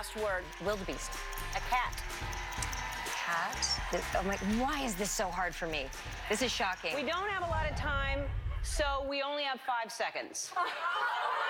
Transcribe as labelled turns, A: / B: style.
A: Last word, wildebeest. A cat.
B: Cat? I'm oh like, why is this so hard for me? This is shocking.
A: We don't have a lot of time, so we only have five seconds.